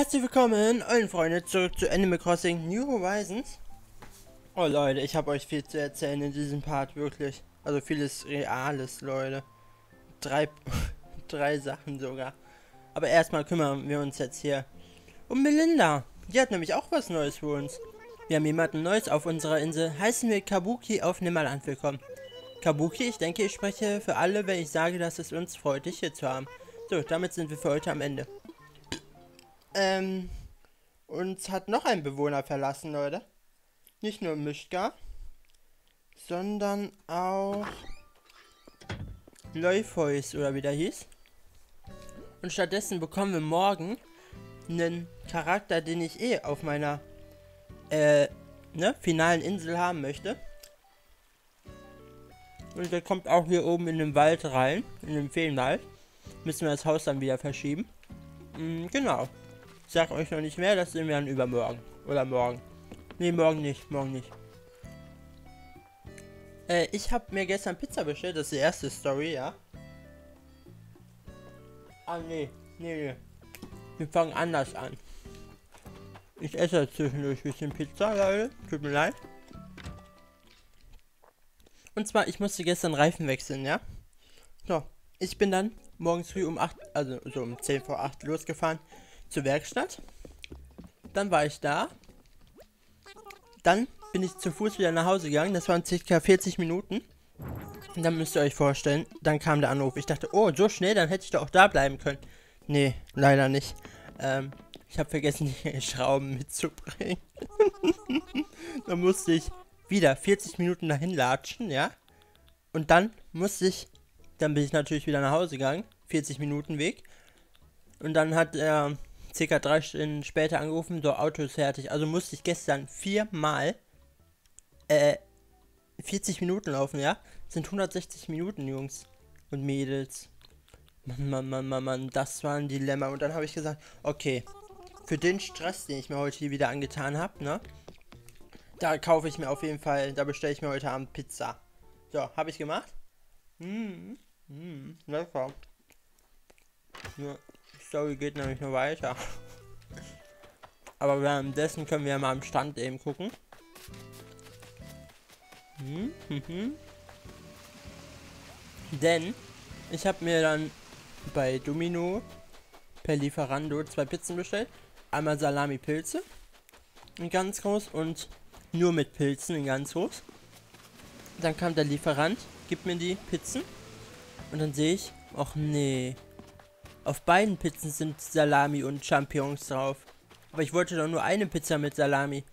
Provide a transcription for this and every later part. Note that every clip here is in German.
Herzlich willkommen, allen Freunde, zurück zu Animal Crossing New Horizons. Oh Leute, ich habe euch viel zu erzählen in diesem Part, wirklich. Also vieles Reales, Leute. Drei, drei Sachen sogar. Aber erstmal kümmern wir uns jetzt hier um Melinda. Die hat nämlich auch was Neues für uns. Wir haben jemanden Neues auf unserer Insel. Heißen wir Kabuki auf Nimmerland willkommen. Kabuki, ich denke, ich spreche für alle, wenn ich sage, dass es uns freut, dich hier zu haben. So, damit sind wir für heute am Ende. Ähm, uns hat noch ein Bewohner verlassen, Leute. Nicht nur Mischka, sondern auch Leufeus oder wie der hieß. Und stattdessen bekommen wir morgen einen Charakter, den ich eh auf meiner äh, ne, finalen Insel haben möchte. Und der kommt auch hier oben in den Wald rein, in den Feenwald. Müssen wir das Haus dann wieder verschieben. Mhm, genau. Sag euch noch nicht mehr, das sehen wir dann übermorgen. Oder morgen. Ne, morgen nicht, morgen nicht. Äh, ich habe mir gestern Pizza bestellt, das ist die erste Story, ja. Ah, nee, nee, nee. Wir fangen anders an. Ich esse zwischendurch ein bisschen Pizza, Leute. Tut mir leid. Und zwar, ich musste gestern Reifen wechseln, ja? So, ich bin dann morgens früh um 8, also so um 10 vor 8 losgefahren zur Werkstatt. Dann war ich da. Dann bin ich zu Fuß wieder nach Hause gegangen. Das waren circa 40 Minuten. Und dann müsst ihr euch vorstellen, dann kam der Anruf. Ich dachte, oh, so schnell, dann hätte ich doch auch da bleiben können. Nee, leider nicht. Ähm, ich habe vergessen, die Schrauben mitzubringen. dann musste ich wieder 40 Minuten dahin latschen, ja. Und dann musste ich, dann bin ich natürlich wieder nach Hause gegangen. 40 Minuten Weg. Und dann hat er circa drei Stunden später angerufen, so Auto ist fertig. Also musste ich gestern viermal äh, 40 Minuten laufen, ja? Sind 160 Minuten, Jungs und Mädels. Mann, Mann, Mann, Mann, Mann, das war ein Dilemma. Und dann habe ich gesagt, okay, für den Stress, den ich mir heute hier wieder angetan habe, ne? Da kaufe ich mir auf jeden Fall, da bestelle ich mir heute Abend Pizza. So, habe ich gemacht. Mmh, mmh, lecker. Ja, Story geht nämlich nur weiter. Aber währenddessen können wir mal am Stand eben gucken. Hm, hm, hm. Denn ich habe mir dann bei Domino per Lieferando zwei Pizzen bestellt. Einmal Salami-Pilze in ganz groß und nur mit Pilzen in ganz groß. Dann kam der Lieferant, gibt mir die Pizzen und dann sehe ich, ach nee, auf beiden Pizzen sind Salami und Champignons drauf. Aber ich wollte doch nur eine Pizza mit Salami.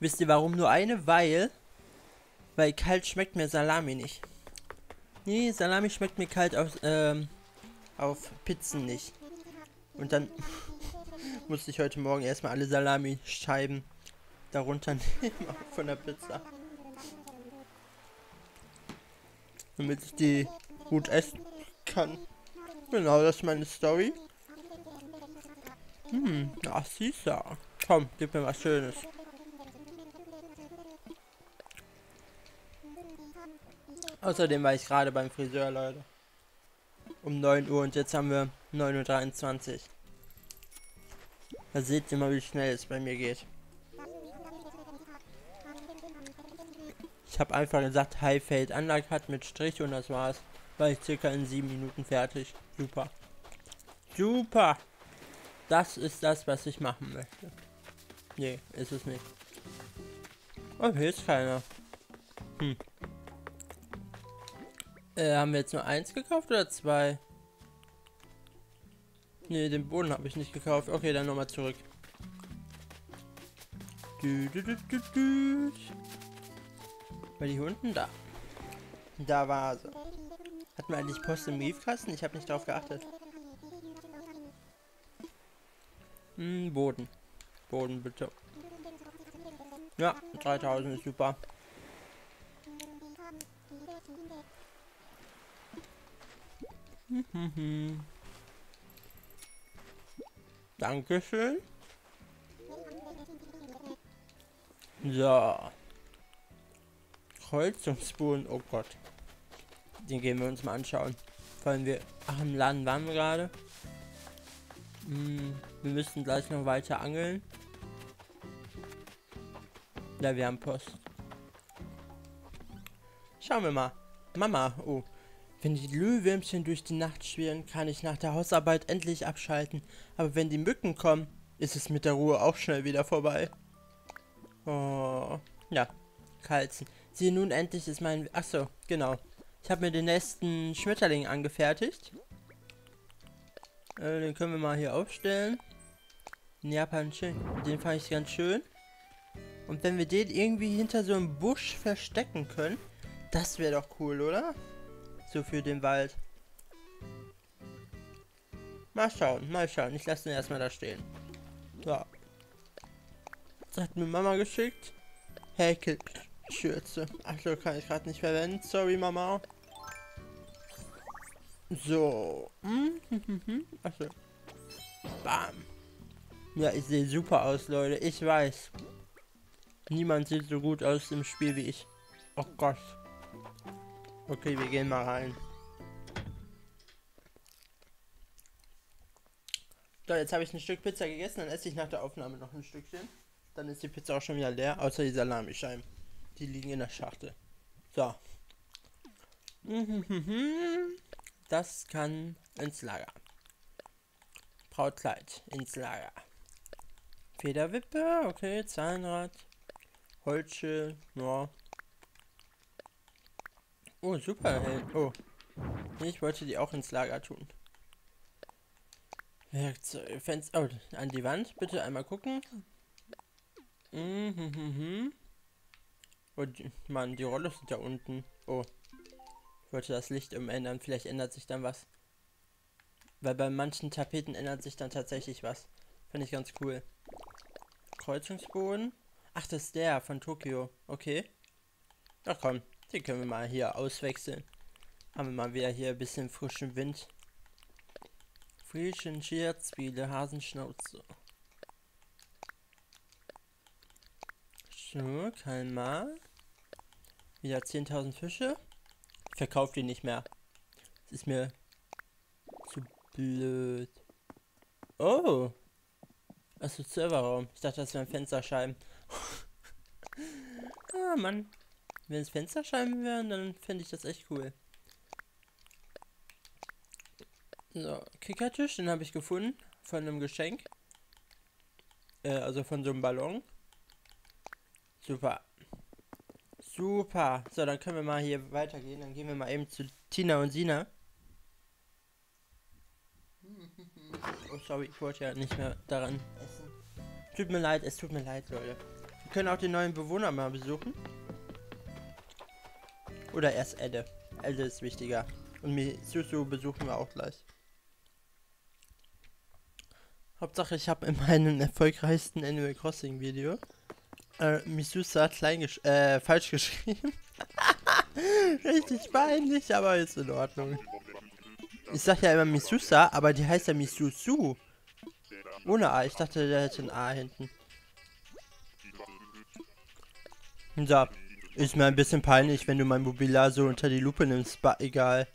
Wisst ihr warum nur eine? Weil, weil kalt schmeckt mir Salami nicht. Nee, Salami schmeckt mir kalt auf, ähm, auf Pizzen nicht. Und dann musste ich heute Morgen erstmal alle Salami-Scheiben darunter nehmen von der Pizza. Damit ich die gut essen kann. Genau, das ist meine Story. Hm, ach du. Komm, gib mir was Schönes. Außerdem war ich gerade beim Friseur, Leute. Um 9 Uhr und jetzt haben wir 9.23 Uhr. Da seht ihr mal, wie schnell es bei mir geht. Ich habe einfach gesagt, High Fade Undercut mit Strich und das war's. War ich circa in 7 Minuten fertig. Super. Super. Das ist das, was ich machen möchte. Nee, ist es nicht. Oh, hier ist keiner. Hm. Äh, haben wir jetzt nur eins gekauft oder zwei? Ne, den Boden habe ich nicht gekauft. Okay, dann nochmal zurück. Du, du, du. War die unten? Da. Da war sie. Hat man eigentlich Post im Briefkasten? Ich habe nicht darauf geachtet. Hm, Boden. Boden bitte. Ja, 3000 ist super. Dankeschön. So. Kreuzungsboden, oh Gott. Den gehen wir uns mal anschauen. Vor allem wir. Ach, im Laden waren wir gerade. Hm, wir müssen gleich noch weiter angeln. Ja, wir haben Post. Schauen wir mal. Mama, oh. Wenn die Glühwürmchen durch die Nacht schwirren, kann ich nach der Hausarbeit endlich abschalten. Aber wenn die Mücken kommen, ist es mit der Ruhe auch schnell wieder vorbei. Oh, ja. Kalzen. Siehe nun endlich ist mein... Achso, genau. Ich habe mir den nächsten Schmetterling angefertigt. Äh, den können wir mal hier aufstellen. In Japan schön. Den fand ich ganz schön. Und wenn wir den irgendwie hinter so einem Busch verstecken können, das wäre doch cool, oder? So für den Wald. Mal schauen, mal schauen. Ich lasse den erstmal da stehen. So. Das hat mir Mama geschickt. Häkelschürze. Achso, kann ich gerade nicht verwenden. Sorry, Mama. So. Achso. Bam. Ja, ich sehe super aus, Leute. Ich weiß. Niemand sieht so gut aus im Spiel wie ich. Oh Gott. Okay, wir gehen mal rein. So, jetzt habe ich ein Stück Pizza gegessen, dann esse ich nach der Aufnahme noch ein Stückchen. Dann ist die Pizza auch schon wieder leer, außer die Salamischeiben. Die liegen in der Schachtel. So. Das kann ins Lager. Brautkleid ins Lager. Federwippe, okay, Zahnrad. Holzschild, ja. Oh, super. Oh. Ich wollte die auch ins Lager tun. Werkzeug, Fenster, oh, an die Wand, bitte einmal gucken. Mhm, mhm. Die, Mann, die Rolle sind da unten. Oh. Ich wollte das Licht umändern, vielleicht ändert sich dann was. Weil bei manchen Tapeten ändert sich dann tatsächlich was. Finde ich ganz cool. Kreuzungsboden. Ach, das ist der von Tokio. Okay. Ach komm, den können wir mal hier auswechseln. Haben wir mal wieder hier ein bisschen frischen Wind. Frischen Scherzspiele, Hasenschnauze. So, kein Mal. Wieder 10.000 Fische. Ich verkaufe die nicht mehr. Das ist mir zu blöd. Oh. Achso, Serverraum. Ich dachte, das wären Fensterscheiben. ah, Mann. Wenn es Fensterscheiben wären, dann fände ich das echt cool. So, Kickertisch, den habe ich gefunden. Von einem Geschenk. Äh, also von so einem Ballon. Super. Super. So, dann können wir mal hier weitergehen. Dann gehen wir mal eben zu Tina und Sina. Oh, sorry, ich wollte ja nicht mehr daran essen. Tut mir leid, es tut mir leid, Leute. Wir können auch den neuen Bewohner mal besuchen. Oder erst Edde. Edde ist wichtiger. Und Misusu besuchen wir auch gleich. Hauptsache, ich habe in meinem erfolgreichsten Animal Crossing Video äh, Misusa klein gesch äh, falsch geschrieben. Richtig peinlich, aber ist in Ordnung. Ich sag ja immer Misusa, aber die heißt ja Misusu. Ohne A. Ich dachte, der hätte ein A hinten. So. Ist mir ein bisschen peinlich, wenn du mein Mobiliar so unter die Lupe nimmst. Ba egal.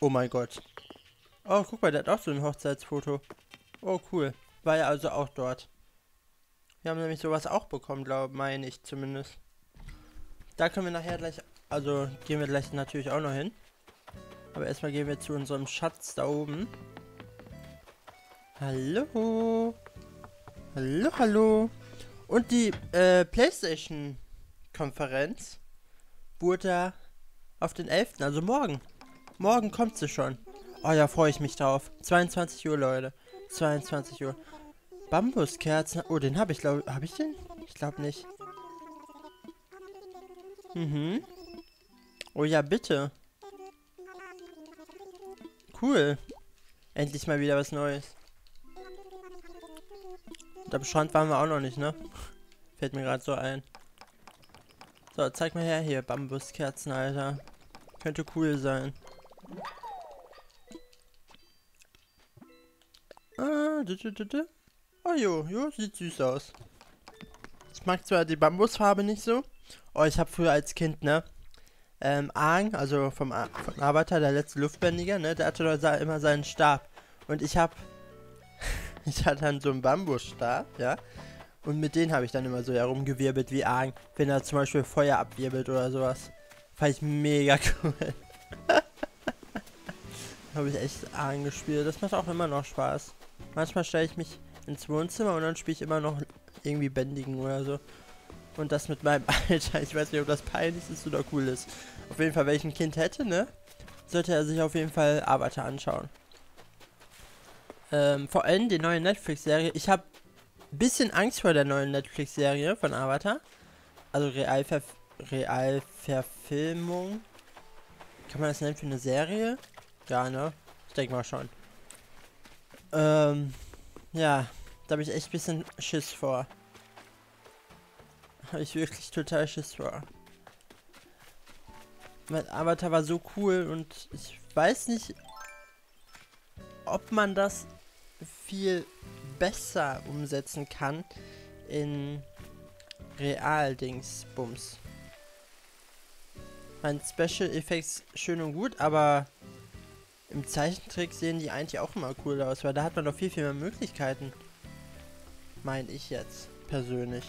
Oh mein Gott. Oh, guck mal, der hat auch so ein Hochzeitsfoto. Oh, cool. War ja also auch dort. Wir haben nämlich sowas auch bekommen, glaube meine ich zumindest. Da können wir nachher gleich, also gehen wir gleich natürlich auch noch hin. Aber erstmal gehen wir zu unserem Schatz da oben. Hallo. Hallo, hallo. Und die äh, Playstation Konferenz wurde auf den 11., also morgen. Morgen kommt sie schon. Oh ja, freue ich mich drauf. 22 Uhr, Leute. 22 Uhr. Bambuskerzen. Oh, den habe ich, glaube Habe ich den? Ich glaube nicht. Mhm. Oh ja, bitte. Cool. Endlich mal wieder was Neues. Am Strand waren wir auch noch nicht, ne? Fällt mir gerade so ein. So, zeig mal her hier, Bambuskerzen, Alter. Könnte cool sein. Ah, du, du, du, du. Oh jo, jo, sieht süß aus. Ich mag zwar die Bambusfarbe nicht so. Oh, ich habe früher als Kind, ne? Ähm, Aang, also vom, vom Arbeiter, der letzte Luftbändiger, ne? Der hatte da immer seinen Stab. Und ich habe ich hatte dann so einen Bambusstab, ja. Und mit denen habe ich dann immer so herumgewirbelt wie Argen, wenn er zum Beispiel Feuer abwirbelt oder sowas. Fand ich mega cool. habe ich echt Argen gespielt. Das macht auch immer noch Spaß. Manchmal stelle ich mich ins Wohnzimmer und dann spiele ich immer noch irgendwie Bändigen oder so. Und das mit meinem Alter. Ich weiß nicht, ob das peinlich ist oder cool ist. Auf jeden Fall, wenn ich ein Kind hätte, ne? Sollte er sich auf jeden Fall Arbeiter anschauen. Ähm, vor allem die neue Netflix-Serie. Ich habe ein bisschen Angst vor der neuen Netflix-Serie von Avatar. Also Realver Realverfilmung. Kann man das nennen für eine Serie? Ja, ne? Ich denke mal schon. Ähm, ja, da habe ich echt ein bisschen Schiss vor. Habe ich wirklich total Schiss vor. Mein Avatar war so cool und ich weiß nicht, ob man das viel besser umsetzen kann in Real-Dingsbums. Mein Special Effects schön und gut, aber im Zeichentrick sehen die eigentlich auch immer cool aus, weil da hat man doch viel, viel mehr Möglichkeiten. Meine ich jetzt, persönlich.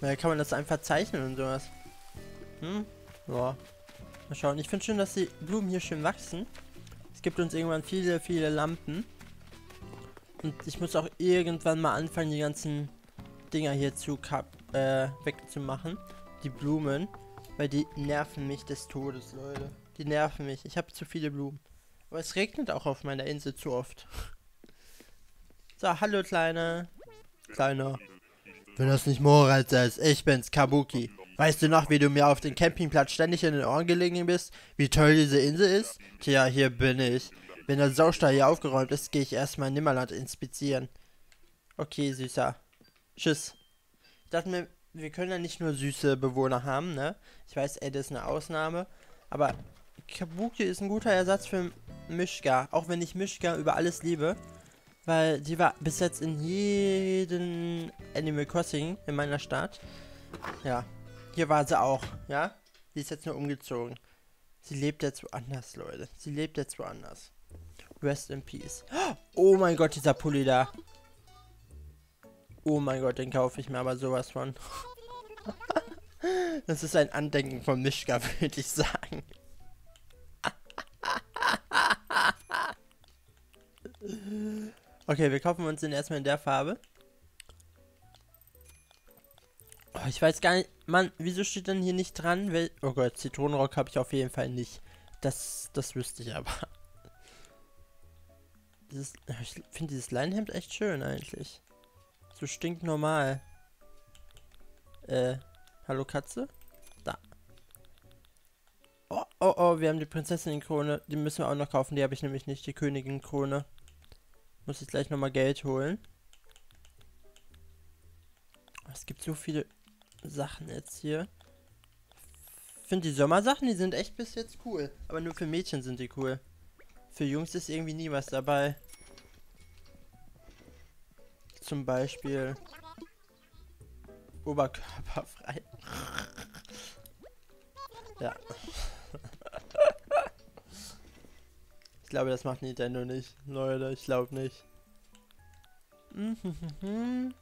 Da kann man das einfach zeichnen und sowas. Hm? Ja. Mal schauen. Ich finde schön, dass die Blumen hier schön wachsen. Es gibt uns irgendwann viele, viele Lampen. Und ich muss auch irgendwann mal anfangen, die ganzen Dinger hier zu äh, wegzumachen. Die Blumen. Weil die nerven mich des Todes, Leute. Die nerven mich. Ich habe zu viele Blumen. Aber es regnet auch auf meiner Insel zu oft. So, hallo Kleine. Kleiner. Wenn das nicht Moritz ist, ich bin's, Kabuki. Weißt du noch, wie du mir auf dem Campingplatz ständig in den Ohren gelegen bist? Wie toll diese Insel ist? Tja, hier bin ich. Wenn der Saustall hier aufgeräumt ist, gehe ich erstmal Nimmerland inspizieren. Okay, Süßer. Tschüss. Ich dachte mir, wir können ja nicht nur süße Bewohner haben, ne? Ich weiß, Ed ist eine Ausnahme. Aber Kabuki ist ein guter Ersatz für Mischka. Auch wenn ich Mischka über alles liebe. Weil die war bis jetzt in jedem Animal Crossing in meiner Stadt. Ja. Hier war sie auch, ja? Sie ist jetzt nur umgezogen. Sie lebt jetzt woanders, Leute. Sie lebt jetzt woanders. Rest in Peace. Oh mein Gott, dieser Pulli da. Oh mein Gott, den kaufe ich mir aber sowas von. das ist ein Andenken von Mischka, würde ich sagen. Okay, wir kaufen uns den erstmal in der Farbe. Oh, ich weiß gar nicht. Mann, wieso steht denn hier nicht dran? Wel oh Gott, Zitronenrock habe ich auf jeden Fall nicht. Das, das wüsste ich aber. Dieses, ich finde dieses Leinhemd echt schön eigentlich. So stinknormal. Äh, hallo Katze? Da. Oh, oh, oh, wir haben die Prinzessin-Krone. Die müssen wir auch noch kaufen. Die habe ich nämlich nicht, die Königin-Krone. Muss ich gleich nochmal Geld holen. Es gibt so viele Sachen jetzt hier. Ich finde die Sommersachen, die sind echt bis jetzt cool. Aber nur für Mädchen sind die cool. Für Jungs ist irgendwie nie was dabei. Zum Beispiel oberkörperfrei. ja. Glaube, das macht Nintendo nicht. Leute, ich glaube nicht. Nehmen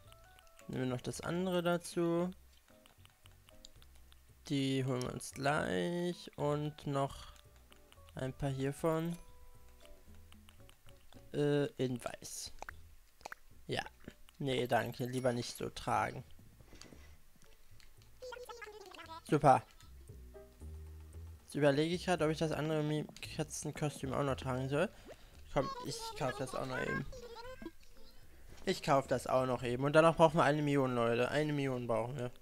wir noch das andere dazu. Die holen wir uns gleich. Und noch ein paar hiervon. Äh, in weiß. Ja. Nee, danke. Lieber nicht so tragen. Super. Jetzt überlege ich gerade, ob ich das andere Katzenkostüm auch noch tragen soll. Komm, ich kaufe das auch noch eben. Ich kaufe das auch noch eben. Und danach brauchen wir eine Million, Leute. Eine Million brauchen wir.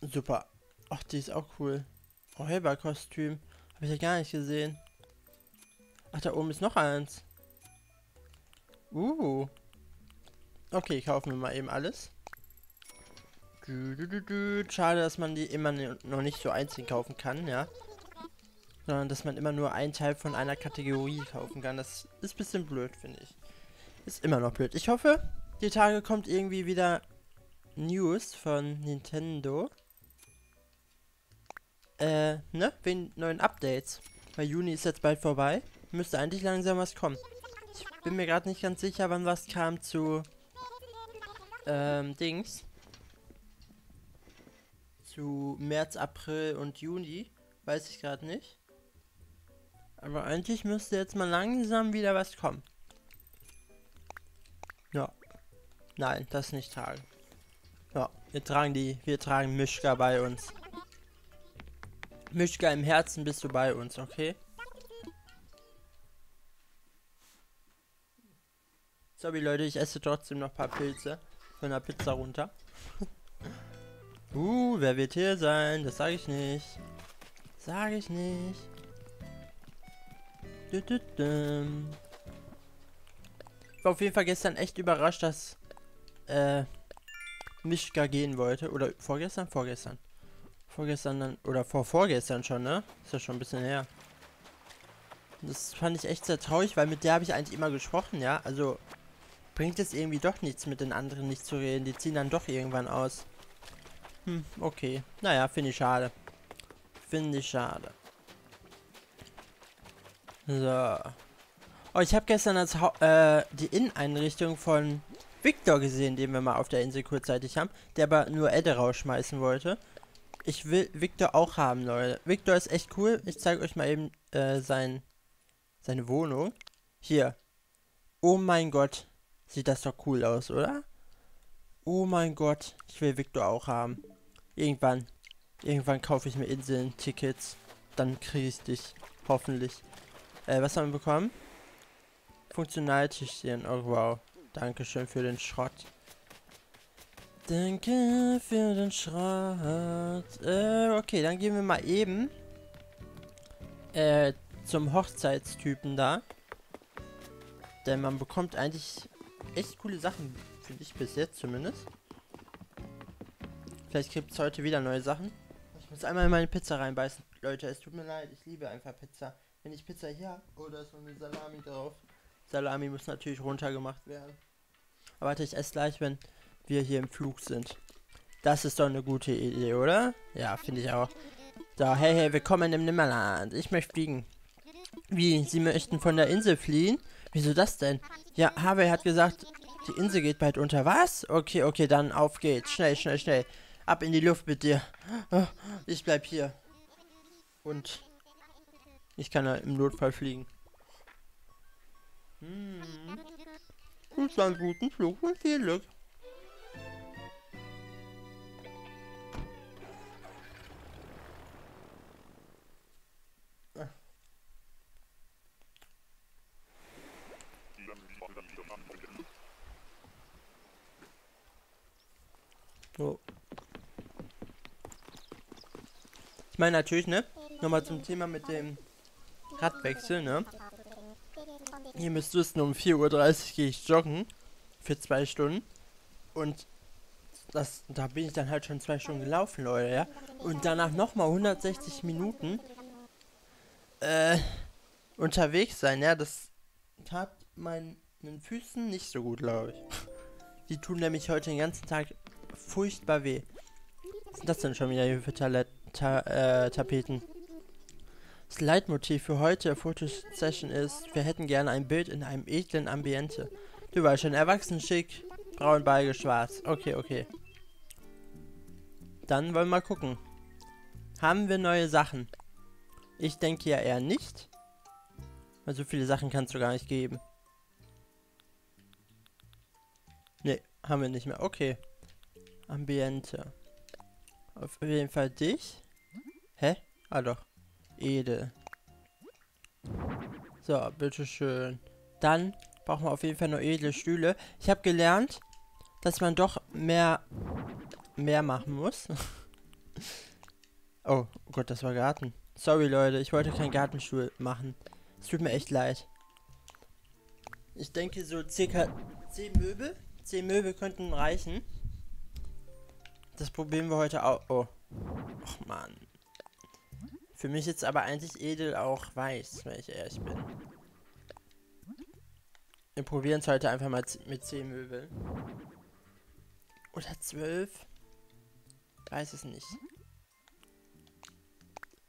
Super. Ach, die ist auch cool. Oh, Helber-Kostüm. Habe ich ja gar nicht gesehen. Ach, da oben ist noch eins. Uh. Okay, kaufen wir mal eben alles. Schade, dass man die immer noch nicht so einzeln kaufen kann, ja. Sondern, dass man immer nur einen Teil von einer Kategorie kaufen kann. Das ist ein bisschen blöd, finde ich. Ist immer noch blöd. Ich hoffe, die Tage kommt irgendwie wieder News von Nintendo. Äh, ne? Wegen neuen Updates. Weil Juni ist jetzt bald vorbei. Müsste eigentlich langsam was kommen. Ich bin mir gerade nicht ganz sicher, wann was kam zu ähm, Dings. Zu März, April und Juni. Weiß ich gerade nicht. Aber eigentlich müsste jetzt mal langsam wieder was kommen. Ja. Nein, das nicht tragen. Ja, wir tragen die, wir tragen Mischka bei uns. Mischka im Herzen bist du bei uns, okay? Sorry Leute, ich esse trotzdem noch ein paar Pilze von der Pizza runter. Uh, wer wird hier sein? Das sage ich nicht. Sage ich nicht. Du, du, du. Ich war auf jeden Fall gestern echt überrascht, dass äh, Mischka gehen wollte. Oder vorgestern? Vorgestern. Vorgestern dann, oder vor vorgestern schon, ne? Ist ja schon ein bisschen her. Das fand ich echt sehr traurig, weil mit der habe ich eigentlich immer gesprochen, ja. Also bringt es irgendwie doch nichts, mit den anderen nicht zu reden. Die ziehen dann doch irgendwann aus. Hm, okay. Naja, finde ich schade. Finde ich schade. So. Oh, ich habe gestern das ha äh, die Inneneinrichtung von Victor gesehen, den wir mal auf der Insel kurzzeitig haben, der aber nur Edde rausschmeißen wollte. Ich will Victor auch haben, Leute. Victor ist echt cool. Ich zeige euch mal eben äh, sein, seine Wohnung. Hier. Oh mein Gott. Sieht das doch cool aus, oder? Oh mein Gott. Ich will Victor auch haben. Irgendwann. Irgendwann kaufe ich mir Inseln, Tickets. Dann kriege ich dich. Hoffentlich. Äh, was haben wir bekommen? Funktionaltischchen. Oh, wow. Dankeschön für den Schrott. Danke für den Schrott. Äh, okay, dann gehen wir mal eben äh, zum Hochzeitstypen da. Denn man bekommt eigentlich echt coole Sachen, finde ich bis jetzt zumindest. Vielleicht gibt es heute wieder neue Sachen. Ich muss einmal in meine Pizza reinbeißen. Leute, es tut mir leid, ich liebe einfach Pizza. Wenn ich Pizza hier habe, oh, da ist noch eine Salami drauf. Salami muss natürlich runtergemacht werden. Aber warte, ich esse gleich, wenn wir hier im Flug sind. Das ist doch eine gute Idee, oder? Ja, finde ich auch. So, hey, hey, willkommen im Nimmerland. Ich möchte fliegen. Wie, Sie möchten von der Insel fliehen? Wieso das denn? Ja, Harvey hat gesagt, die Insel geht bald unter. Was? Okay, okay, dann auf geht's. Schnell, schnell, schnell. Ab in die Luft mit dir. Ich bleib hier. Und ich kann ja im Notfall fliegen. Hm. Und einen guten Flug und viel Glück. Ich meine natürlich, ne? Nochmal zum Thema mit dem Radwechsel, ne? Ihr müsst wissen, um 4.30 Uhr gehe ich joggen. Für zwei Stunden. Und das, da bin ich dann halt schon zwei Stunden gelaufen, Leute, ja? Und danach nochmal 160 Minuten äh, unterwegs sein, ja? Das tat meinen Füßen nicht so gut, glaube ich. Die tun nämlich heute den ganzen Tag furchtbar weh. Was sind das denn schon wieder hier für Talet Ta äh, Tapeten? Das Leitmotiv für heute Fotosession ist, wir hätten gerne ein Bild in einem edlen Ambiente. Du weißt schon, erwachsen schick, braun, beige, schwarz. Okay, okay. Dann wollen wir mal gucken. Haben wir neue Sachen? Ich denke ja eher nicht. Weil so viele Sachen kannst du gar nicht geben. Ne, haben wir nicht mehr. Okay. Ambiente. Auf jeden Fall dich. Hä? Ah doch edel. So, bitteschön. Dann brauchen wir auf jeden Fall nur edle Stühle. Ich habe gelernt, dass man doch mehr, mehr machen muss. oh, oh Gott, das war Garten. Sorry, Leute, ich wollte keinen Gartenstuhl machen. Es tut mir echt leid. Ich denke, so circa 10 Möbel. 10 Möbel könnten reichen. Das probieren wir heute auch. Oh. Och, Mann. Für mich ist aber eigentlich edel auch weiß, wenn ich ehrlich bin. Wir probieren es heute einfach mal mit 10 Möbeln. Oder 12? Weiß es nicht.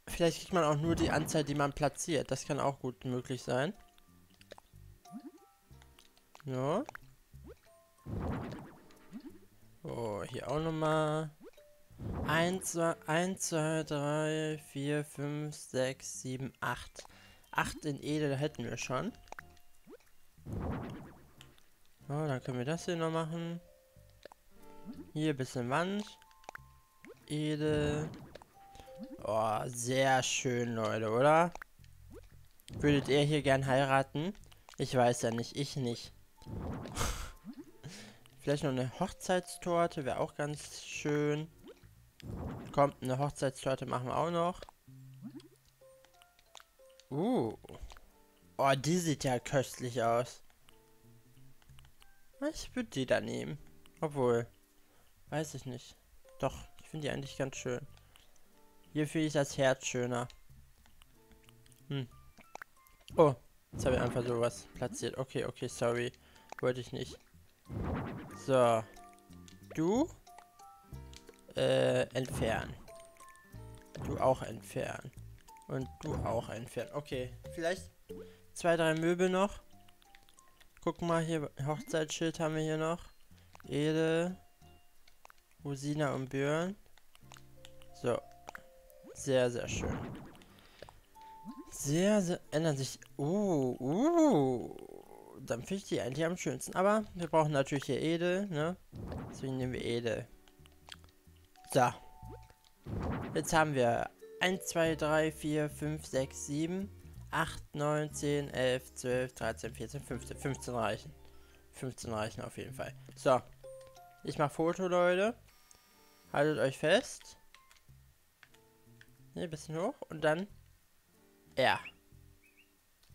Vielleicht kriegt man auch nur die Anzahl, die man platziert. Das kann auch gut möglich sein. So. Oh, hier auch nochmal. 1, 2, 1, 2, 3, 4, 5, 6, 7, 8. 8 in Edel hätten wir schon. Oh, dann können wir das hier noch machen. Hier ein bisschen Wand. Edel. Oh, sehr schön, Leute, oder? Würdet ihr hier gern heiraten? Ich weiß ja nicht, ich nicht. Vielleicht noch eine Hochzeitstorte, wäre auch ganz schön. Kommt, eine Hochzeitstorte machen wir auch noch. Uh. Oh, die sieht ja köstlich aus. Ich würde die da nehmen. Obwohl, weiß ich nicht. Doch, ich finde die eigentlich ganz schön. Hier fühle ich das Herz schöner. Hm. Oh, jetzt habe ich einfach sowas platziert. Okay, okay, sorry. Wollte ich nicht. So. Du? Äh, entfernen. Du auch entfernen. Und du auch entfernen. Okay, vielleicht zwei, drei Möbel noch. Guck mal hier, Hochzeitsschild haben wir hier noch. Ede, Rosina und Björn. So. Sehr, sehr schön. Sehr, sehr, ändern sich. Uh, uh. Dann finde ich die eigentlich am schönsten. Aber wir brauchen natürlich hier Edel, ne? Deswegen nehmen wir Edel. So. Jetzt haben wir 1, 2, 3, 4, 5, 6, 7, 8, 9, 10, 11, 12, 13, 14, 15. 15 reichen. 15 reichen auf jeden Fall. So. Ich mache Foto, Leute. Haltet euch fest. Ein bisschen hoch. Und dann R.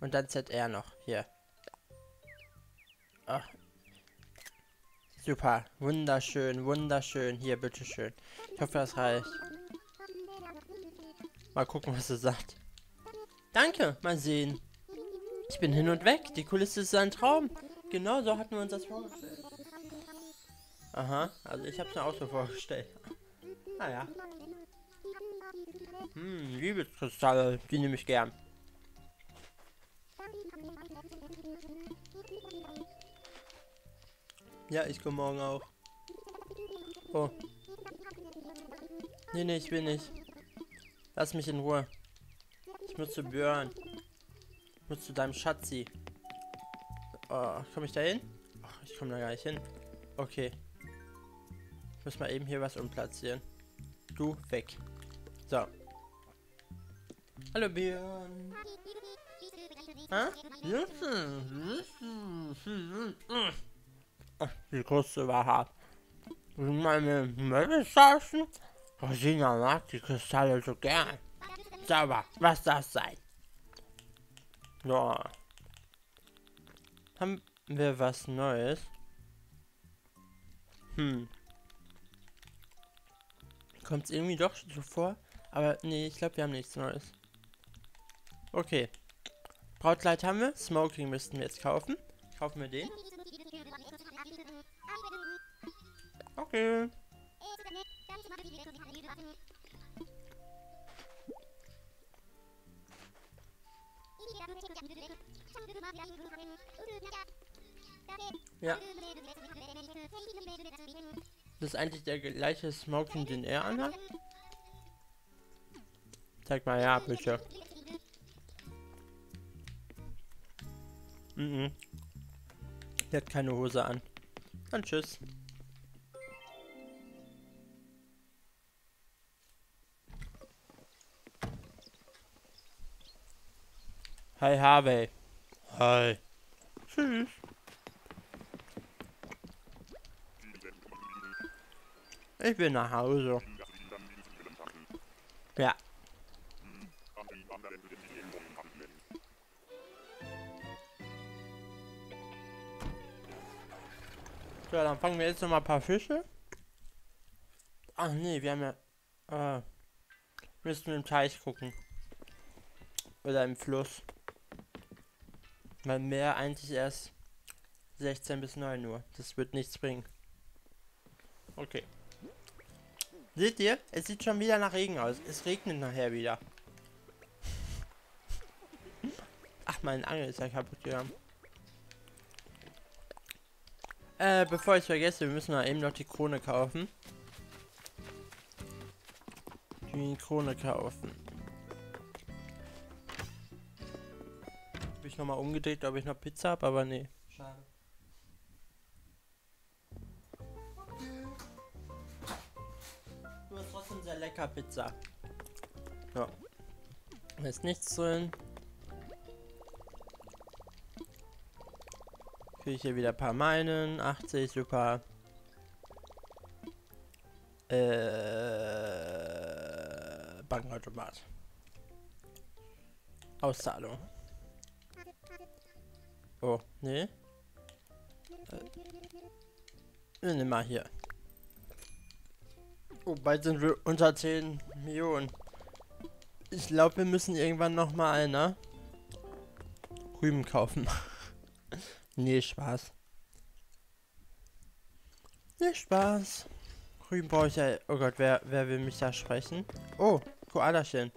Und dann ZR noch. Hier. Ach. Super. Wunderschön, wunderschön. Hier, bitteschön. Ich hoffe, das reicht. Mal gucken, was er sagt. Danke, mal sehen. Ich bin hin und weg. Die Kulisse ist ein Traum. Genau so hatten wir uns das vorgestellt. Aha, also ich habe es mir auch so vorgestellt. Naja. Hm, Liebeskristalle, die nehme ich gern. Ja, ich komme morgen auch. Oh. Nee, nee, ich will nicht. Lass mich in Ruhe. Ich muss zu Björn. Ich muss zu deinem Schatzi. Oh, komme ich da hin? Ach, ich komme da gar nicht hin. Okay. Ich muss mal eben hier was umplatzieren. Du, weg. So. Hallo Björn. Hä? Die Kruste war hart. Meine Möbelstauschen? Rosina mag die Kristalle so gern. Sauber, was das sein? So. Haben wir was Neues? Hm. Kommt es irgendwie doch so vor? Aber nee, ich glaube, wir haben nichts Neues. Okay. Brautkleid haben wir. Smoking müssten wir jetzt kaufen. Kaufen wir den. Okay. Ja. Das ist eigentlich der gleiche Smoking, den er anhat. Zeig mal ja, bitte. Mhm. Der hat keine Hose an. Dann tschüss. Hi Harvey. Hi. Tschüss. Ich bin nach Hause. Ja. So, dann fangen wir jetzt noch mal ein paar Fische. Ach nee, wir haben ja... Äh, müssen wir im Teich gucken. Oder im Fluss. Weil mehr eigentlich erst 16 bis 9 Uhr. Das wird nichts bringen. Okay. Seht ihr? Es sieht schon wieder nach Regen aus. Es regnet nachher wieder. Ach, mein Angel ist ja kaputt gegangen. Äh, bevor ich vergesse, wir müssen mal eben noch die Krone kaufen. Die Krone kaufen. Nochmal umgedreht, ob ich noch Pizza habe, aber nee. Schade. Du hast trotzdem sehr lecker Pizza. Ja. Da ist nichts drin. Kriege ich hier wieder ein paar Meilen. 80, super. Äh, Bankautomat. Auszahlung. Oh, nee. Äh, nimm mal hier. Oh, bald sind wir unter 10 Millionen. Ich glaube, wir müssen irgendwann noch mal, ne? Rüben kaufen. nee, Spaß. Nee, Spaß. Rüben brauche ich ja... Oh Gott, wer, wer will mich da sprechen? Oh, Koalachen.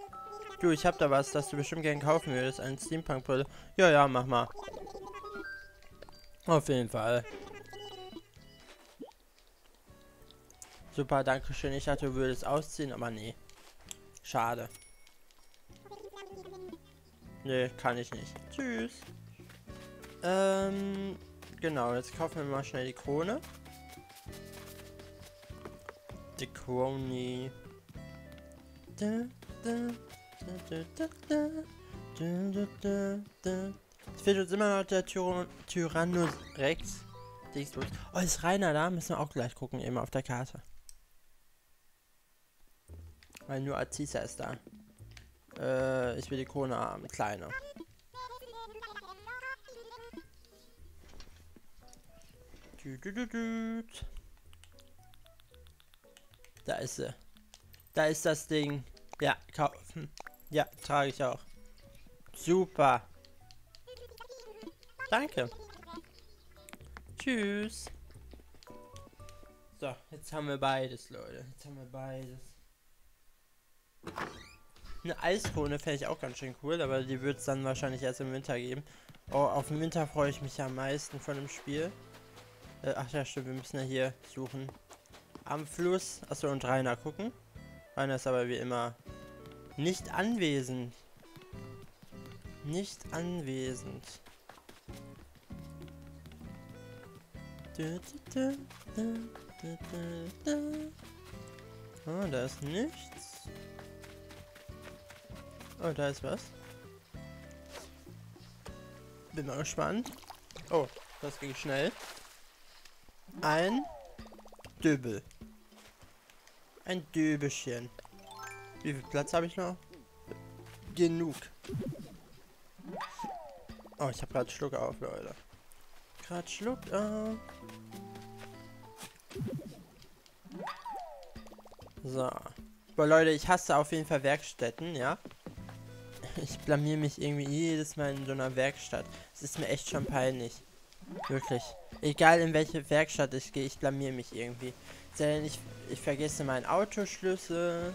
Du, ich hab da was, das du bestimmt gern kaufen würdest. Ein Steampunk-Brille. Ja, ja, mach mal. Auf jeden Fall. Super, danke schön. Ich dachte, du würdest ausziehen, aber nee. Schade. Nee, kann ich nicht. Tschüss. Ähm, genau, jetzt kaufen wir mal schnell die Krone. Die Krone. Es fehlt uns immer noch der Tyr Tyrannus Rex. Oh, ist Rainer da? Müssen wir auch gleich gucken, eben auf der Karte. Weil nur Azisa ist da. Äh, ich will die Krone haben. Kleiner. Da ist sie. Da ist das Ding. Ja, kaufen. Ja, trage ich auch. Super. Danke. Tschüss. So, jetzt haben wir beides, Leute. Jetzt haben wir beides. Eine Eiskrone fände ich auch ganz schön cool, aber die wird es dann wahrscheinlich erst im Winter geben. Oh, auf den Winter freue ich mich ja am meisten von dem Spiel. Äh, ach ja, stimmt, wir müssen ja hier suchen. Am Fluss. Achso, und Rainer gucken. Rainer ist aber wie immer nicht anwesend. Nicht anwesend. Oh, da ist nichts. Oh, da ist was. Bin mal gespannt. Oh, das ging schnell. Ein Dübel. Ein Dübelchen. Wie viel Platz habe ich noch? Genug. Oh, ich habe gerade Schluck auf, Leute. Gerade Schluck auf. So. Boah, Leute, ich hasse auf jeden Fall Werkstätten, ja. Ich blamier mich irgendwie jedes Mal in so einer Werkstatt. Es ist mir echt schon peinlich. Wirklich. Egal in welche Werkstatt ich gehe, ich blamier mich irgendwie. Denn ich, ich vergesse meinen Autoschlüssel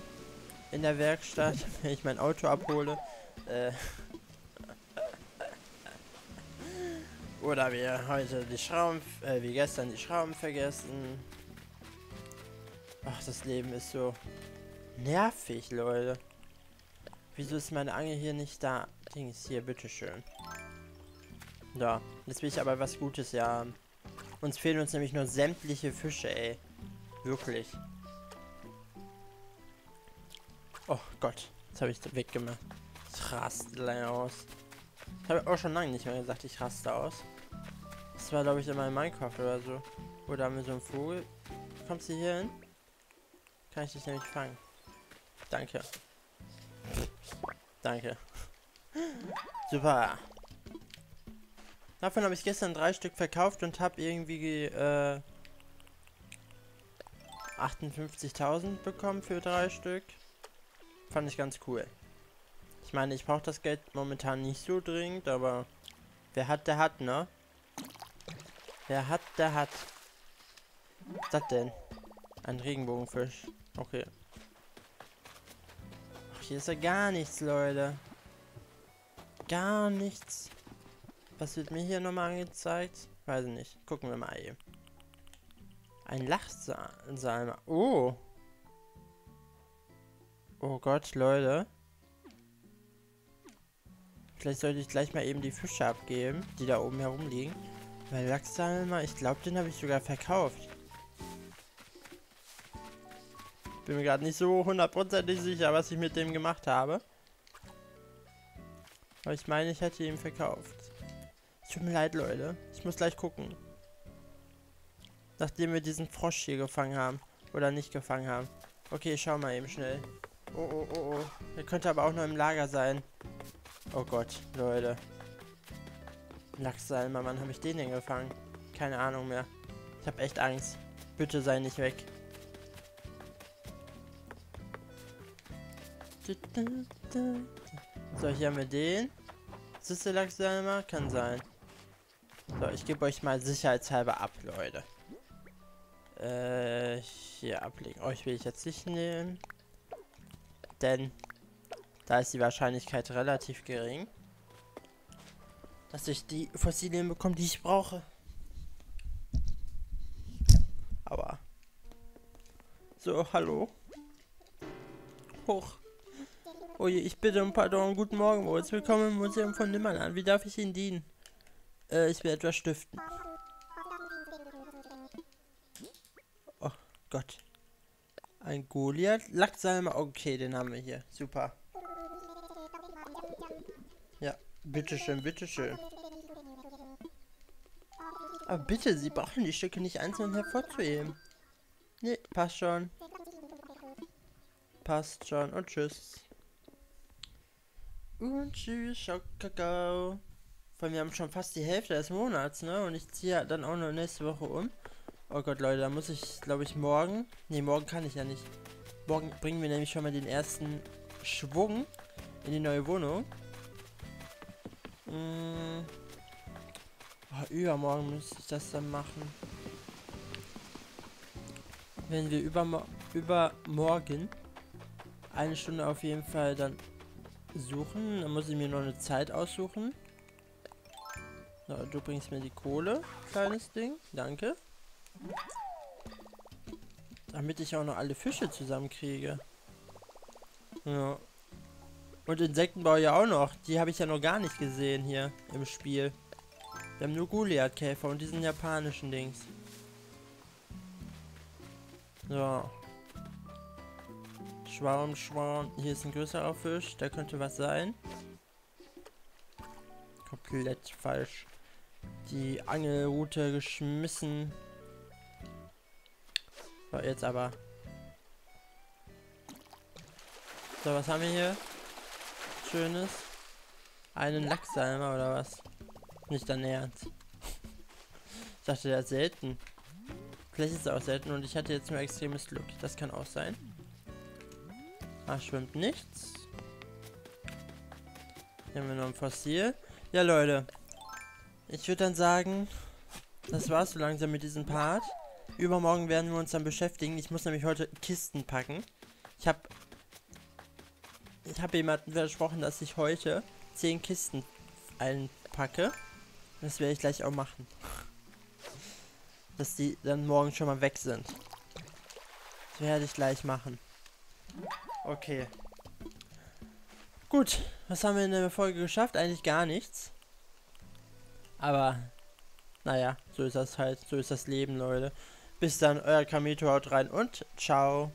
in der Werkstatt, wenn ich mein Auto abhole. Äh. Oder wir heute die Schrauben, äh, wie gestern die Schrauben vergessen. Ach, das Leben ist so nervig, Leute. Wieso ist meine Angel hier nicht da? Dings, hier, bitteschön. Ja, jetzt will ich aber was Gutes ja haben. Uns fehlen uns nämlich nur sämtliche Fische, ey. Wirklich. Oh Gott, jetzt habe ich das weggemacht. Ich raste aus. Ich habe auch schon lange nicht mehr gesagt, ich raste aus. Das war, glaube ich, immer in Minecraft oder so. Oder haben wir so einen Vogel? Kommst du hier hin? Kann ich dich nämlich fangen. Danke. Danke. Super. Davon habe ich gestern drei Stück verkauft und habe irgendwie äh, 58.000 bekommen für drei Stück. Fand ich ganz cool. Ich meine, ich brauche das Geld momentan nicht so dringend, aber wer hat, der hat, ne? Wer hat, der hat. Was ist das denn? Ein Regenbogenfisch. Okay. Hier ist ja gar nichts, Leute. Gar nichts. Was wird mir hier nochmal angezeigt? Weiß ich nicht. Gucken wir mal hier. Ein Lachsalmer. Oh. Oh Gott, Leute. Vielleicht sollte ich gleich mal eben die Fische abgeben, die da oben herumliegen. Weil Lachsalmer, ich glaube, den habe ich sogar verkauft. Bin mir gerade nicht so hundertprozentig sicher, was ich mit dem gemacht habe. Aber ich meine, ich hätte ihn verkauft. Tut mir leid, Leute. Ich muss gleich gucken. Nachdem wir diesen Frosch hier gefangen haben. Oder nicht gefangen haben. Okay, ich schau mal eben schnell. Oh, oh, oh, oh. Der könnte aber auch noch im Lager sein. Oh Gott, Leute. Lachsalmer, wann habe ich den denn gefangen? Keine Ahnung mehr. Ich habe echt Angst. Bitte sei nicht weg. So, hier haben wir den. Ist das der Lachsalmer? Kann sein. So, ich gebe euch mal sicherheitshalber ab, Leute. Äh, hier ablegen. Euch will ich jetzt nicht nehmen. Denn da ist die Wahrscheinlichkeit relativ gering, dass ich die Fossilien bekomme, die ich brauche. Aber. So, hallo. Hoch. Oh je, ich bitte um Pardon. Guten Morgen, Moritz. Willkommen im Museum von Nimmerland. Wie darf ich Ihnen dienen? Äh, ich will etwas stiften. Oh Gott. Ein Goliath. Lacksalmer. Okay, den haben wir hier. Super. Ja, bitteschön, bitteschön. Aber bitte, Sie brauchen die Stücke nicht einzeln hervorzuheben. Nee, passt schon. Passt schon und tschüss. Und tschüss, Schokakao. Weil wir haben schon fast die Hälfte des Monats, ne? Und ich ziehe dann auch noch nächste Woche um. Oh Gott, Leute, da muss ich, glaube ich, morgen. Ne, morgen kann ich ja nicht. Morgen bringen wir nämlich schon mal den ersten Schwung in die neue Wohnung. Mmh. Oh, übermorgen müsste ich das dann machen. Wenn wir übermo übermorgen eine Stunde auf jeden Fall dann suchen, dann muss ich mir noch eine Zeit aussuchen. So, du bringst mir die Kohle, kleines Ding. Danke. Damit ich auch noch alle Fische zusammenkriege. Ja. Und Insektenbau ja auch noch. Die habe ich ja noch gar nicht gesehen hier im Spiel. Wir haben nur Goliath-Käfer und diesen japanischen Dings. So. Schwarm, Schwarm. Hier ist ein größerer Fisch. Da könnte was sein. Komplett falsch die Angelroute geschmissen. So, jetzt aber. So, was haben wir hier? Schönes. Einen Lachsalmer oder was? Nicht dein Ernst. ich dachte, der ist selten. Vielleicht ist er auch selten und ich hatte jetzt nur extremes Glück. Das kann auch sein. Da schwimmt nichts. Hier haben wir noch ein Fossil. Ja, Leute. Ich würde dann sagen, das war's so langsam mit diesem Part. Übermorgen werden wir uns dann beschäftigen. Ich muss nämlich heute Kisten packen. Ich habe ich habe jemandem versprochen, dass ich heute 10 Kisten einpacke. Das werde ich gleich auch machen. Dass die dann morgen schon mal weg sind. Das werde ich gleich machen. Okay. Gut, was haben wir in der Folge geschafft? Eigentlich gar nichts. Aber, naja, so ist das halt. So ist das Leben, Leute. Bis dann, euer Kamito haut rein und ciao.